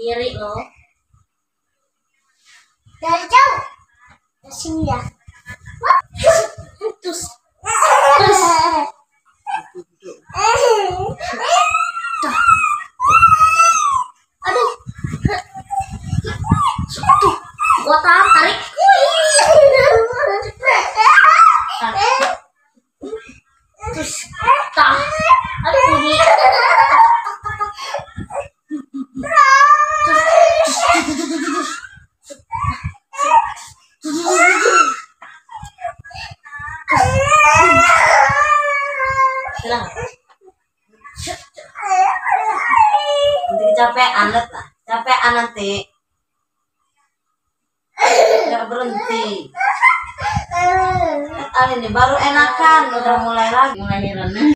diri lo. Dari jauh. Dari sini ya. Tuh. Gua tahan tarik. Tarik. Terus. Aduh bunyi. Gak berhenti. Ini baru enakan udah mulai lagi mulai heran